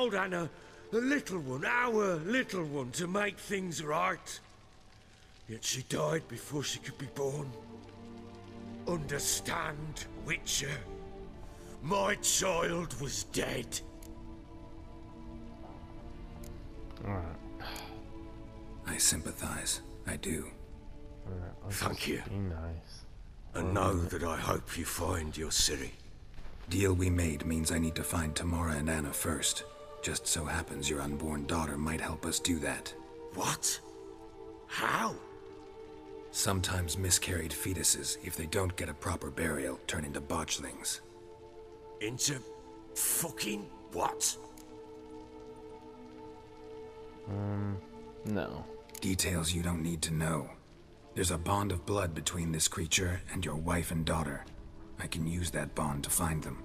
Old Anna, the little one, our little one, to make things right. Yet she died before she could be born. Understand, Witcher? My child was dead. Alright. I sympathize. I do. Alright. let's Thank you. Be nice. And know that I hope you find your Ciri. Deal we made means I need to find Tamara and Anna first. Just so happens your unborn daughter might help us do that. What? How? Sometimes miscarried fetuses, if they don't get a proper burial, turn into botchlings. Into fucking what? Um, no. Details you don't need to know. There's a bond of blood between this creature and your wife and daughter. I can use that bond to find them.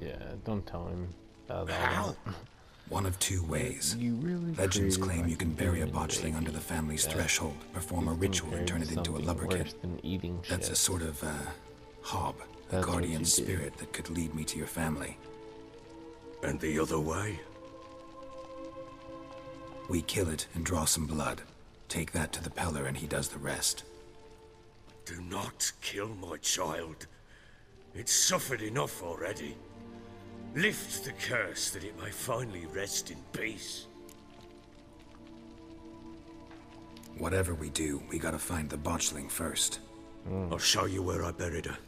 Yeah, don't tell him about that. How? One of two ways. You really Legends claim like, you can bury a human botchling under the family's that threshold, perform a ritual, and turn it into a something lubberkin. worse than eating That's a sort of, uh, hob, a That's what guardian you do. spirit that could lead me to your family. And the other way? We kill it and draw some blood. Take that to the Pellar and he does the rest. Do not kill my child. It's suffered enough already. Lift the curse that it may finally rest in peace. Whatever we do, we gotta find the botchling first. Hmm. I'll show you where I buried her,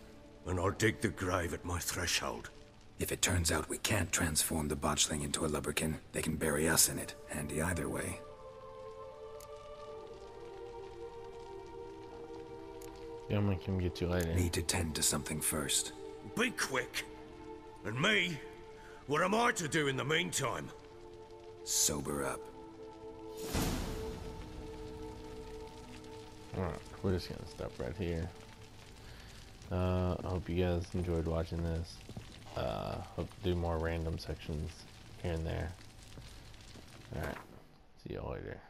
and I'll dig the grave at my threshold. If it turns out we can't transform the botchling into a lubberkin, they can bury us in it. Handy either way. Gonna make get you later. Need to tend to something first. Be quick. And me? What am I to do in the meantime? Sober up. Alright, we're just gonna stop right here. Uh, I hope you guys enjoyed watching this. Uh, hope to do more random sections here and there. Alright, see y'all later.